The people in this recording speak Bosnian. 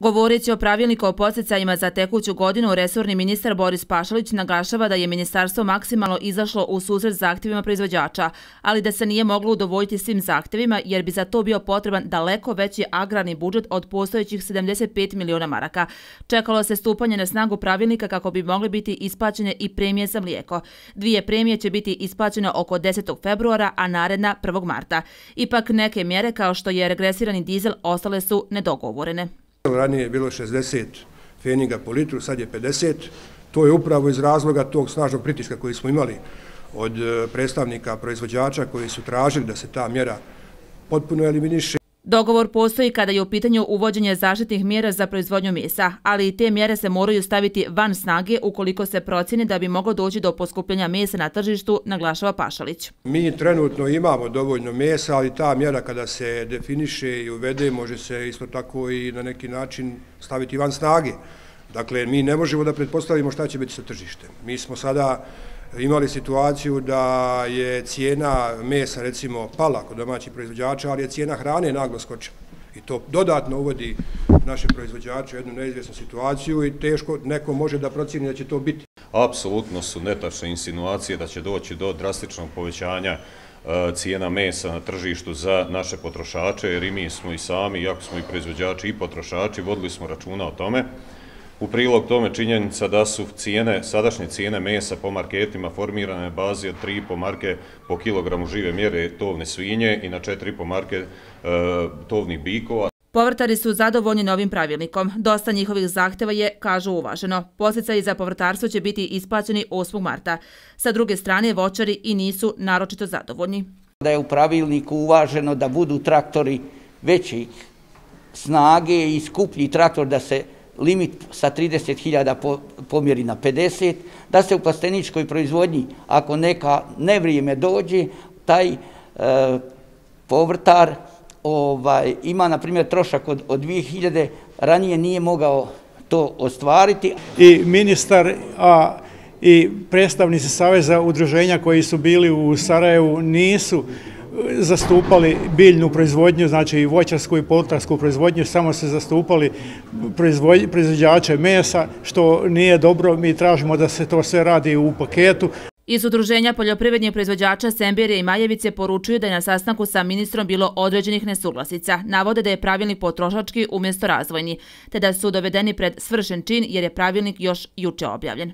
Govoreći o pravilniku o posjecajima za tekuću godinu, resorni ministar Boris Pašalić naglašava da je ministarstvo maksimalno izašlo u susret zahtjevima proizvođača, ali da se nije moglo udovoljiti svim zahtjevima jer bi za to bio potreban daleko veći agrarni budžet od postojećih 75 miliona maraka. Čekalo se stupanje na snagu pravilnika kako bi mogli biti isplaćene i premije za mlijeko. Dvije premije će biti isplaćene oko 10. februara, a naredna 1. marta. Ipak neke mjere kao što je regresirani dizel ostale su nedogovorene. Ranije je bilo 60 feninga po litru, sad je 50. To je upravo iz razloga tog snažnog pritiska koji smo imali od e, predstavnika proizvođača koji su tražili da se ta mjera potpuno eliminiše. Dogovor postoji kada je u pitanju uvođenje zaštitnih mjera za proizvodnju mjesa, ali i te mjere se moraju staviti van snage ukoliko se procjeni da bi moglo doći do poskupljenja mesa na tržištu, naglašava Pašalić. Mi trenutno imamo dovoljno mjesa, ali ta mjera kada se definiše i uvede može se isto tako i na neki način staviti van snage. Dakle, mi ne možemo da pretpostavimo šta će biti sa tržištem. Mi smo sada imali situaciju da je cijena mesa recimo pala kod domaćih proizvođača, ali je cijena hrane naglo skočila. I to dodatno uvodi naše proizvođače u jednu neizvjesnu situaciju i teško neko može da procijeni da će to biti. Apsolutno su netačne insinuacije da će doći do drastičnog povećanja e, cijena mesa na tržištu za naše potrošače, jer i mi smo i sami, iako smo i proizvođači i potrošači, vodili smo računa o tome. U prilog tome činjenica da su cijene, sadašnje cijene mesa po marketima formirane na bazi od 3,5 marke po kilogramu žive mjere tovne svinje i na 4,5 marke e, tovnih bikova. Povrtari su zadovoljni novim pravilnikom. Dosta njihovih zahteva je, kažu, uvaženo. Posjecaji za povrtarstvo će biti isplaćeni 8. marta. Sa druge strane, voćari i nisu naročito zadovoljni. Da je u pravilniku uvaženo da budu traktori većih snage i skuplji traktor da se limit sa 30.000 pomjeri na 50, da se u plasteničkoj proizvodnji, ako neka nevrijeme dođe, taj e, povrtar ovaj, ima, na primjer, trošak od, od 2.000, ranije nije mogao to ostvariti. I ministar, a i predstavnici Saveza udruženja koji su bili u Sarajevu nisu zastupali biljnu proizvodnju, znači i voćarsku i poltarsku proizvodnju, samo se zastupali proizvođače mesa, što nije dobro, mi tražimo da se to sve radi u paketu. Iz udruženja poljoprivrednih proizvođača Sembirje i Majevice poručuju da je na sastanku sa ministrom bilo određenih nesuglasica. Navode da je pravilnik potrošački umjesto razvojni, te da su dovedeni pred svršen čin jer je pravilnik još juče objavljen.